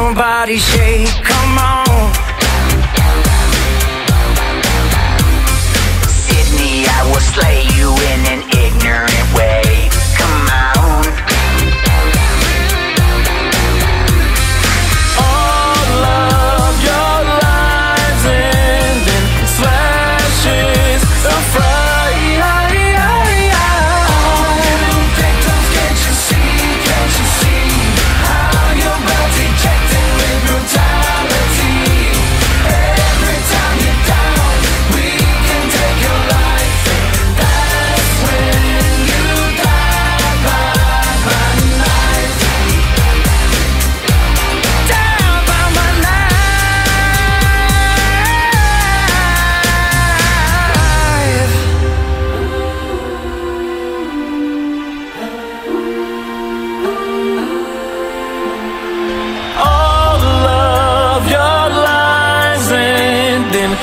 Nobody shake, come on. Sydney, I will slay you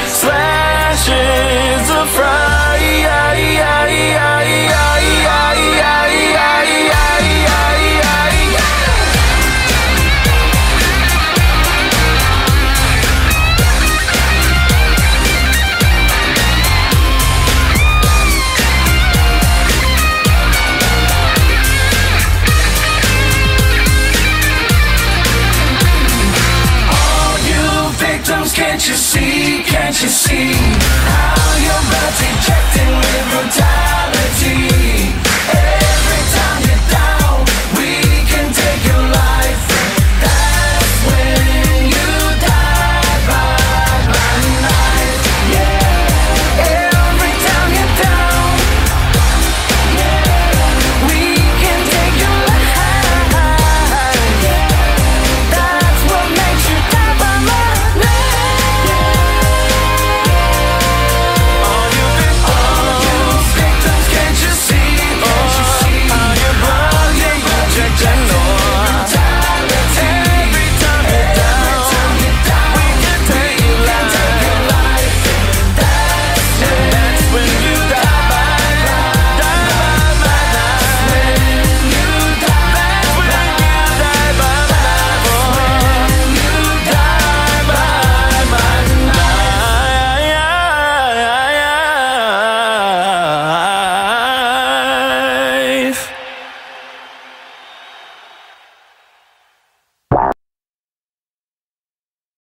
slashes of fright. Can't you see, can't you see? How your body's rejecting me